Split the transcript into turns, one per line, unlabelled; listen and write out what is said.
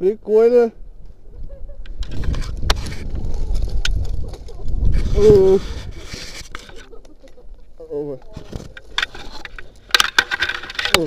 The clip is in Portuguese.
Прикольно. О. Опа. О.